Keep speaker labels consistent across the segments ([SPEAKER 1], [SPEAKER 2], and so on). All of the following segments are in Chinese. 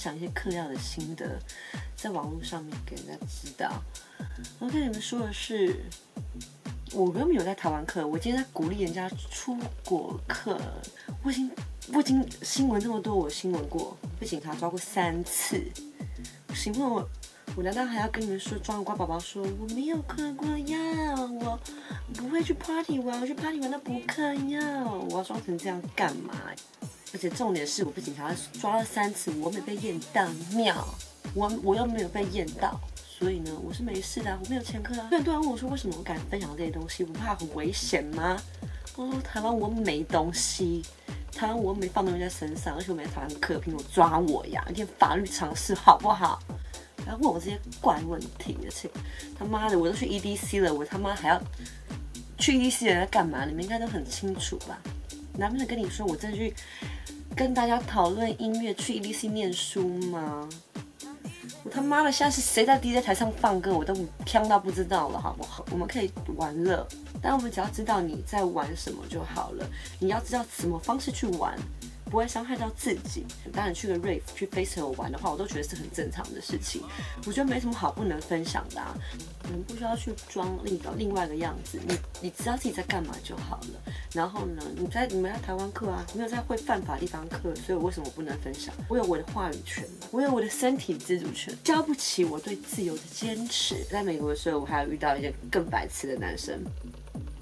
[SPEAKER 1] 分享一些嗑药的心得，在网络上面给人家知道。我跟你们说的是，我根本有在台湾课，我今天在鼓励人家出国课。我已经，我已经新闻这么多，我新闻过被警察抓过三次。请问我，我难道还要跟你们说装乖宝宝说我没有嗑过药，我不会去 party 玩，我去 party 玩都不嗑药，我要装成这样干嘛？而且重点是我被警察抓了三次，我没被验到尿，我我又没有被验到。所以呢，我是没事的，我没有前科啊。很多人问我说，为什么我敢分享这些东西？不怕很危险吗？我说台湾我没东西，台湾我没放东西在身上，而且我没台湾客，凭什么抓我呀？一点法律常识好不好？还要问我这些怪问题，而且他妈的，我都去 EDC 了，我他妈还要去 EDC 人在干嘛？你们应该都很清楚吧？难不能跟你说，我真的去跟大家讨论音乐，去 EDC 念书吗？我他妈的，现在是谁在 DJ 台上放歌，我都不到不知道了，好不好？我们可以玩乐，但我们只要知道你在玩什么就好了。你要知道什么方式去玩。不会伤害到自己。当然，去个 rave 去 face 玩的话，我都觉得是很正常的事情。我觉得没什么好不能分享的啊。你不需要去装另一个另外一个样子，你你知道自己在干嘛就好了。然后呢，你在你们在台湾课啊，没有在会犯法地方课，所以我为什么不能分享？我有我的话语权，我有我的身体自主权，交不起我对自由的坚持。在美国的时候，我还有遇到一个更白痴的男生。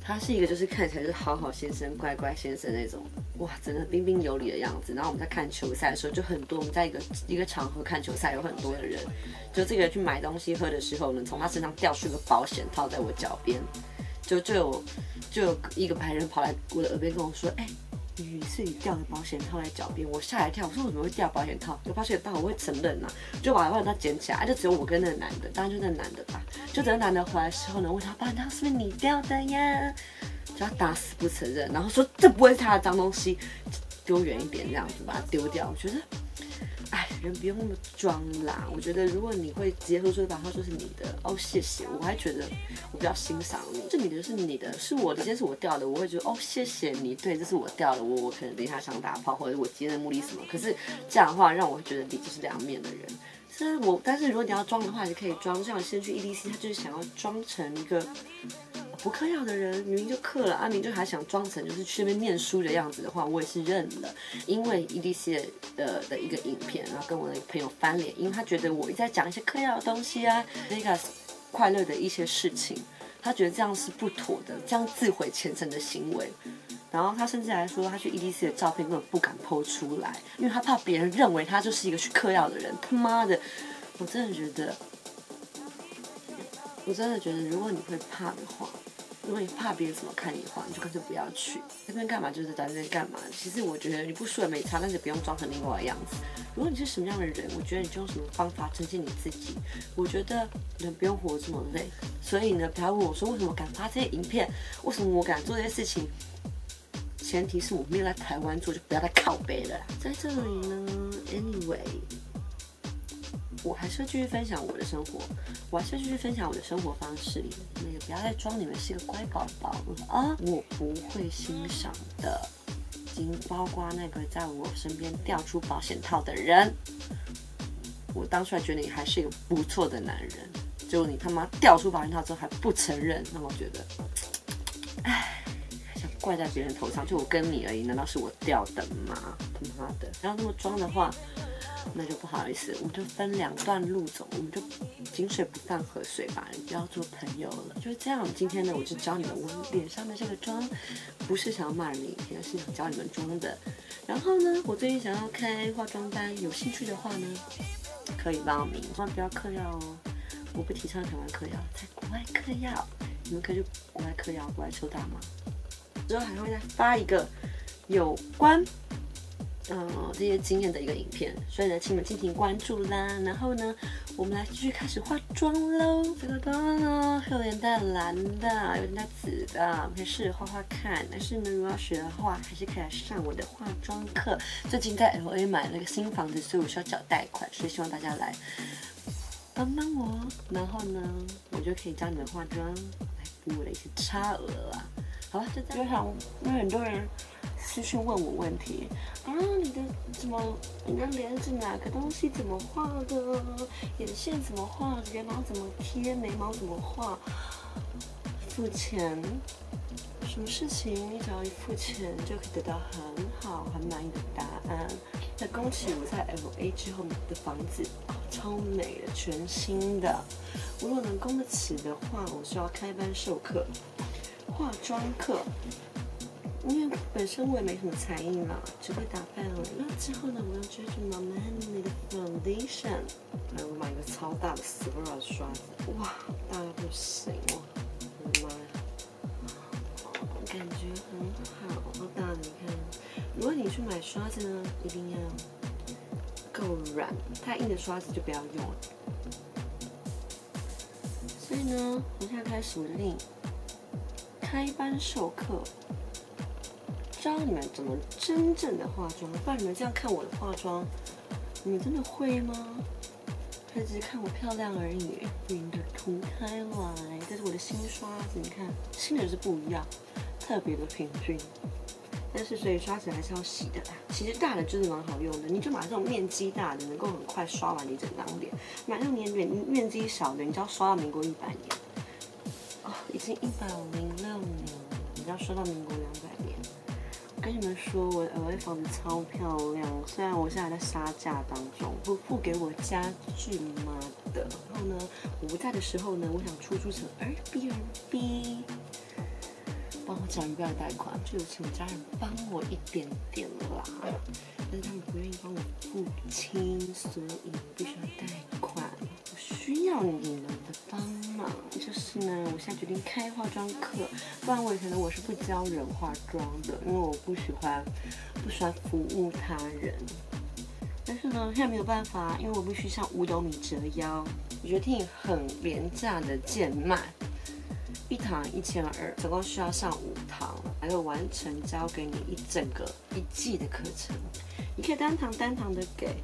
[SPEAKER 1] 他是一个就是看起来就是好好先生、乖乖先生那种，哇，整个彬彬有礼的样子。然后我们在看球赛的时候，就很多我们在一个一个场合看球赛，有很多的人，就这个人去买东西喝的时候呢，从他身上掉出一个保险套在我脚边，就就有就有一个白人跑来我的耳边跟我说，哎。于是你掉了保险套在脚边，我吓一跳，我说我怎么会掉保险套？有保险套我会承认呐，就把保险套捡起来，就只有我跟那个男的，当然就那男的吧。就等男的回来的时候呢，问他保险套是不是你掉的呀？就他打死不承认，然后说这不会是他的脏东西，丢远一点这样子把它丢掉。我觉得。哎，人不用那么装啦。我觉得如果你会直接说出把它说是你的哦，谢谢，我还觉得我比较欣赏你。这你的，是你的，是我的，今天是我掉的，我会觉得哦，谢谢你。对，这是我掉的，我我可能等一下想打炮，或者我今天的目的什么。可是这样的话，让我觉得你就是两面的人。但是我，但是如果你要装的话，你可以装。像我先去 EDC，他就是想要装成一个。不嗑药的人明明就嗑了，阿明就还想装成就是去那边念书的样子的话，我也是认了。因为 EDC 的的一个影片，然后跟我的朋友翻脸，因为他觉得我一直在讲一些嗑药的东西啊那个快乐的一些事情，他觉得这样是不妥的，这样自毁前程的行为。然后他甚至还说，他去 EDC 的照片根本不敢 PO 出来，因为他怕别人认为他就是一个去嗑药的人。他妈的，我真的觉得，我真的觉得，如果你会怕的话。如果你怕别人怎么看你的话，你就干脆不要去。那边干嘛就是在那边干嘛。其实我觉得你不输也没差，但是不用装成另外的样子。如果你是什么样的人，我觉得你就用什么方法呈现你自己。我觉得人不用活这么累。所以呢，不要问我说为什么敢发这些影片，为什么我敢做这些事情。前提是我没有在台湾做，就不要再靠背了。在这里呢，anyway。我还是继续分享我的生活，我还是继续分享我的生活方式。那个不要再装你们是个乖宝宝了啊！我不会欣赏的，经包括那个在我身边掉出保险套的人，我当初还觉得你还是一个不错的男人，结果你他妈掉出保险套之后还不承认，那我觉得，唉，想怪在别人头上，就我跟你而已，难道是我掉的吗？他妈的，要那么装的话。那就不好意思，我们就分两段路走，我们就井水不犯河水吧，不要做朋友了。就是这样，今天呢，我就教你们我脸上的这个妆，不是想要骂人的影片，是想教你们妆的。然后呢，我最近想要开化妆班，有兴趣的话呢，可以报名。千万不要嗑药哦，我不提倡台湾嗑药，在国外嗑药，你们可以去国外嗑药，国外抽大麻。之后还会再发一个有关。嗯，这些经验的一个影片，所以呢，请你们尽情关注啦。然后呢，我们来继续开始化妆喽。这个妆呢，有点带蓝的，有点带紫的，可以试着画画看。但是呢，如果要学的话，还是可以来上我的化妆课。最近在 L A 买了个新房子，所以我需要缴贷款，所以希望大家来帮帮我。然后呢，我就可以教你们化妆，来补我的一些差额啊。好了，就这样。因为很多人。私讯问我问题啊，你的怎么，你的脸是哪个东西怎么画的？眼线怎么画？睫毛怎么贴？眉毛怎么画？付钱，什么事情你只要一付钱就可以得到很好很满意的答案。那恭喜我在 L A 之后的房子超美的，全新的。如果能供得起的话，我需要开班授课，化妆课。因为本身我也没什么才艺嘛，只会打扮而已。那之后呢，我要追逐 Mamani 的 Foundation，还有买一个超大的 s p r a 刷子，哇，大到不行哦！我的妈呀，感觉很好，好大！你看，如果你去买刷子呢，一定要够软，太硬的刷子就不要用了。所以呢，我现在开始令开班授课。教你们怎么真正的化妆，不然你们这样看我的化妆，你们真的会吗？还只是看我漂亮而已？云的涂开来，这是我的新刷子，你看新的是不一样，特别的平均。但是所以刷子还是要洗的啦。其实大的真的蛮好用的，你就买这种面积大的，能够很快刷完你整张脸。买那种面面面积小的，你知道刷到民国一百年，已经一百零六年了，你要说到民国两百年。跟你们说，我的 LA 房子超漂亮，虽然我现在在杀价当中，不付给我家具妈的。然后呢，我不在的时候呢，我想出租成 Airbnb，帮我找一半贷款，就有请家人帮我一点点啦。但是他们不愿意帮我付清，所以我必须要贷款。我需要你们的帮忙，就是呢，我现在决定开化妆课，不然我以前呢我是不教人化妆的，因为我不喜欢不喜欢服务他人。但是呢，现在没有办法，因为我必须向五斗米折腰，我决定很廉价的贱卖，一堂一千二，总共需要上五堂，还有完成教给你一整个一季的课程，你可以单堂单堂的给。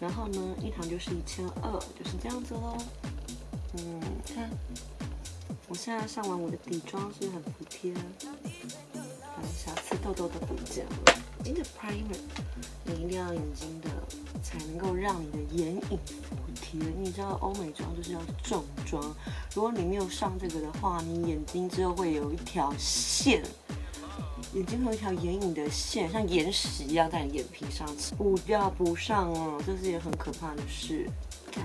[SPEAKER 1] 然后呢，一堂就是一千二，就是这样子喽。嗯，看，我现在上完我的底妆是不是很服帖，把瑕疵痘痘都补掉了。眼睛的 primer，你一定要眼睛的，才能够让你的眼影你知道欧美妆就是要重妆，如果你没有上这个的话，你眼睛之后会有一条线。眼睛会有一条眼影的线，像岩石一样在你眼皮上补掉不上哦，这是一件很可怕的事。看，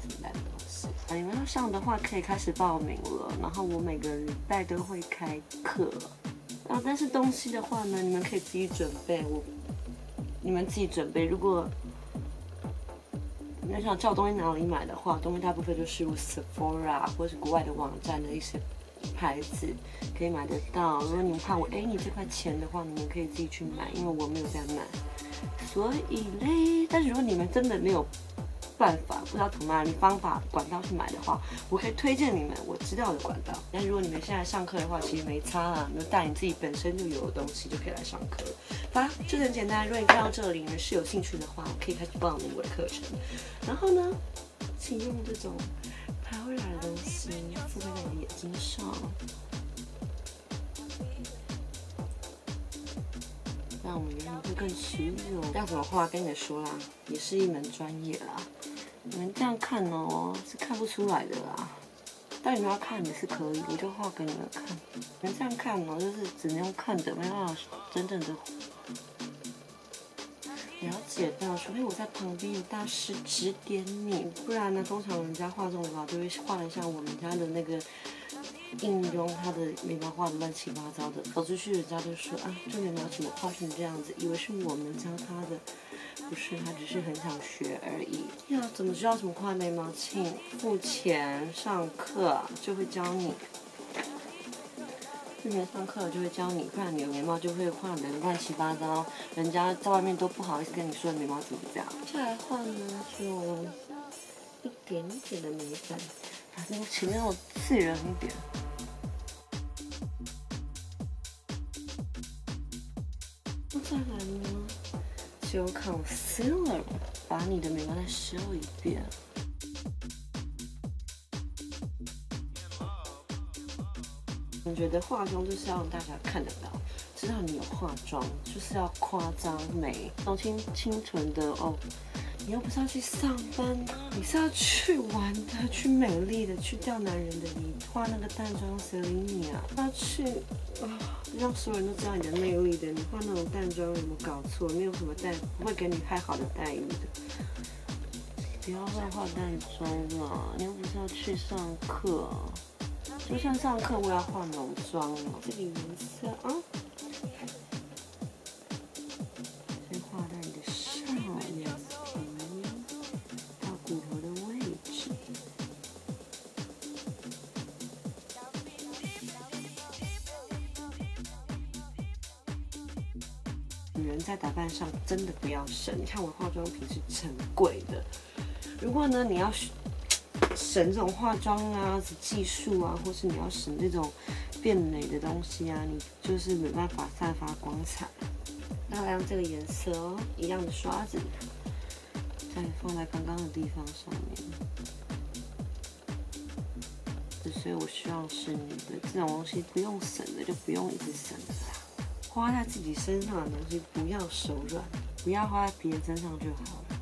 [SPEAKER 1] 什么烂东西？你们要上的话，可以开始报名了。然后我每个礼拜都会开课。啊，但是东西的话呢，你们可以自己准备。我，你们自己准备。如果你们想叫东西哪里买的话，东西大部分就是用 Sephora 或是国外的网站的一些。牌子可以买得到。如果你们看我 A 你这块钱的话，你们可以自己去买，因为我没有在买。所以嘞，但是如果你们真的没有办法，不知道从哪里方法管道去买的话，我可以推荐你们我知道的管道。但如果你们现在上课的话，其实没差啦，你就带你自己本身就有的东西就可以来上课。好，就很简单。如果你看到这里你们是有兴趣的话，可以开始报名我的课程。然后呢，请用这种。还会染的东西附在你的眼睛上，让我们眼影会更持久。要怎么画？跟你们说啦，也是一门专业啦。你们这样看哦，是看不出来的啦。但你们要看也是可以，我就画给你们看。你们这样看哦，就是只能用看的，没办法真正的。了解到，除非我在旁边有大师指点你，不然呢，通常人家画这种毛都会画的像我们家的那个应用，他的眉毛画的乱七八糟的，走出去人家就说啊，这眉毛怎么画成这样子？以为是我们教他的，不是，他只是很想学而已。要怎么知道怎么画眉毛？请付钱上课就会教你。之前上课就会教你，不然你的眉毛就会画的乱七八糟，人家在外面都不好意思跟你说眉毛怎么这样。接下来画呢，就一点点的眉粉，把这个前面要自然一点。用 filler 把你的眉毛再修一遍。我觉得化妆就是要让大家看得到，知道你有化妆，就是要夸张美，从清清纯的哦。你又不是要去上班，你是要去玩的，去美丽的，去钓男人的。你化那个淡妆谁理你啊？要去啊，让所有人都知道你的魅力的。你化那种淡妆有没有搞错？没有什么待，不会给你太好的待遇的。不要乱化淡妆了，你又不是要去上课。就算上课，我也要化浓妆了。这个颜色啊。女人在打扮上真的不要省，你看我化妆品是很贵的。如果呢你要省这种化妆啊、技术啊，或是你要省这种变美的东西啊，你就是没办法散发光彩。那来用这个颜色哦，一样的刷子，再放在刚刚的地方上面。所以我希望是你的这种东西不用省的，就不用一直省。花在自己身上的东西不要手软，不要花在别人身上就好了。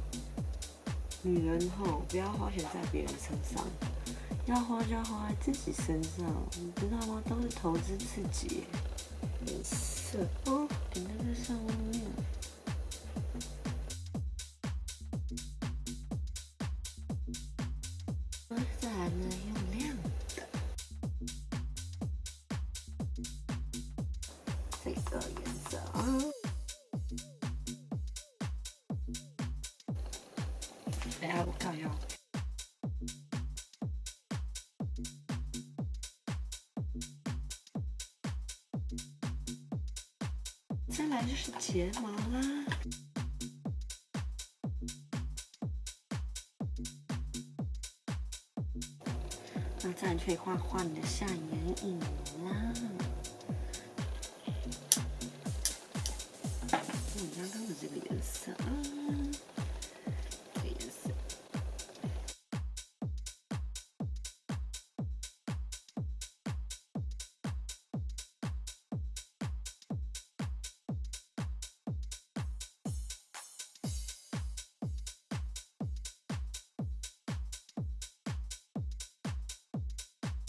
[SPEAKER 1] 女人吼，不要花钱在别人身上，要花就要花在自己身上，你知道吗？都是投资自己。颜色哦，点在这上面。再来呢，用亮。等下我看一下。再来就是睫毛啦，那再可以画画你的下眼影啦。这个颜色啊，这个颜色。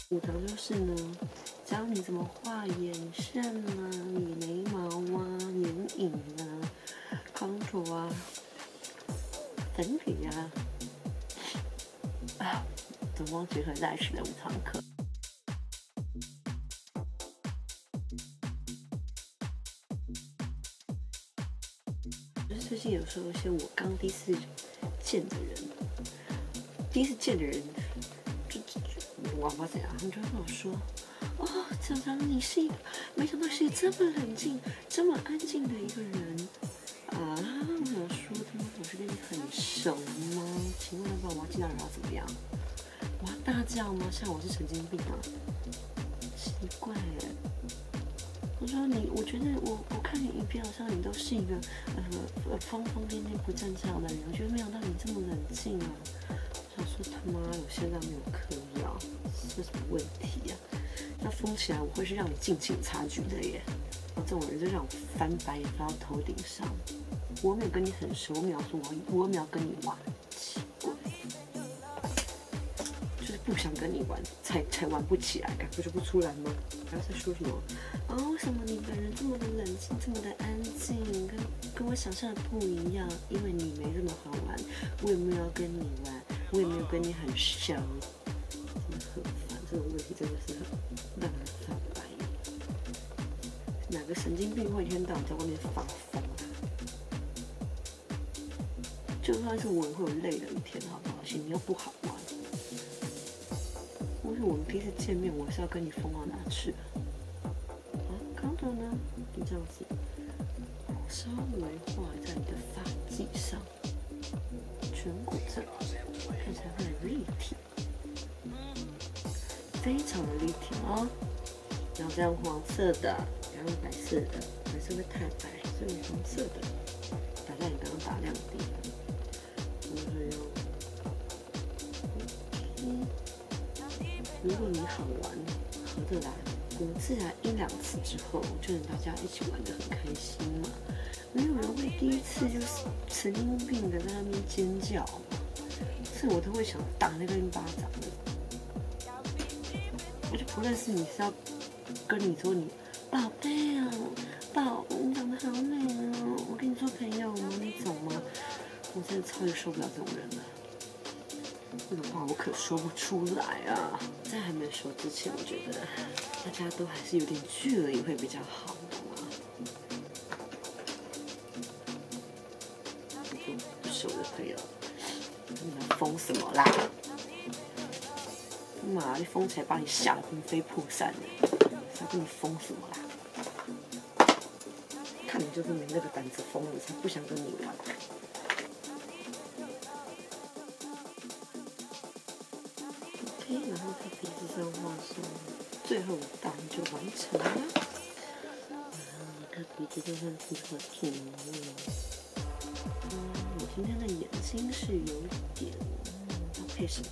[SPEAKER 1] 五条就是呢，教你怎么画眼线啊，你眉毛啊，眼影啊。妆涂啊，粉底啊，啊，灯光结合在一起的五堂课。就是最近有时候一些我刚第一次见的人，第一次见的人，就就哇哇塞啊，他们就跟我说，哦，小张你是一个，没想到是一个这么冷静、这么安静的一个人。啊，我想说，他们我是跟你很熟吗？请问一下，我要见到人要怎么样？我要大叫吗？像我是神经病啊？奇怪耶！我说你，我觉得我我看你影片，好像你都是一个呃呃疯疯癫癫不正常的人。我觉得没想到你这么冷静啊！想说他妈，我现在没有嗑药，是什么问题呀？要疯起来，我会是让你进警察局的耶！这种人就让我翻白眼翻到头顶上。我没有跟你很熟，我没有说我我没有跟你玩，奇怪，就是不想跟你玩，才才玩不起来，感觉就不出来吗？还要再说什么？啊，为什么你本人这么的冷静，这么的安静，跟跟我想象的不一样？因为你没这么好玩，我也没有要跟你玩，我也没有跟你很熟，真的很烦，这种问题真的是很。哪个神经病会一天到晚在外面发疯？就算是我也会有累的一天，好不好？心情又不好玩。为什么我们第一次见面，我是要跟你疯到哪去？啊，康德呢？就这样子，稍微画在你的发髻上，颧骨这，看起来会很立体，非常的立体哦。然后这样黄色的，白色的，白色会太白，所以红色的打在你刚刚打亮的地方。如果你好玩，合得来，五次来一两次之后，就能大家一起玩的很开心嘛。没有人会第一次就是神经病的在那边尖叫，所以我都会想打那个一巴掌的。我就不认识你是要跟你说你宝贝啊，宝，你长得好美哦，我跟你做朋友吗？你走吗？我真的超级受不了这种人了。这种话我可说不出来啊！在还没说之前，我觉得大家都还是有点距离会比较好，懂吗？就不熟就可以了。你们疯什么啦？妈，一疯起来把你吓得魂飞魄散的，要跟你疯什么啦？看你就是没那个胆子疯，我才不想跟你玩。OK，然后在鼻子上画上最后一道就完成了。你看鼻子就算是很挺了。嗯，我今天的眼睛是有点，要配什么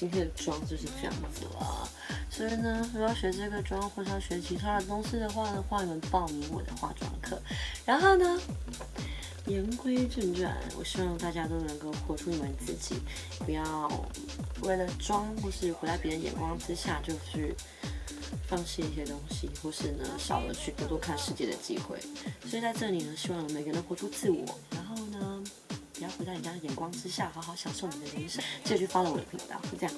[SPEAKER 1] 今天的妆就是这样子啦，所以呢，如果要学这个妆或者要学其他的东西的话呢，欢迎报名我的化妆课。然后呢，言归正传，我希望大家都能够活出你们自己，不要为了妆或是活在别人眼光之下，就去放弃一些东西，或是呢少了去多多看世界的机会。所以在这里呢，希望每个人活出自我。不在人家的眼光之下，好好享受你的人生。这就发了我的频道，就这样。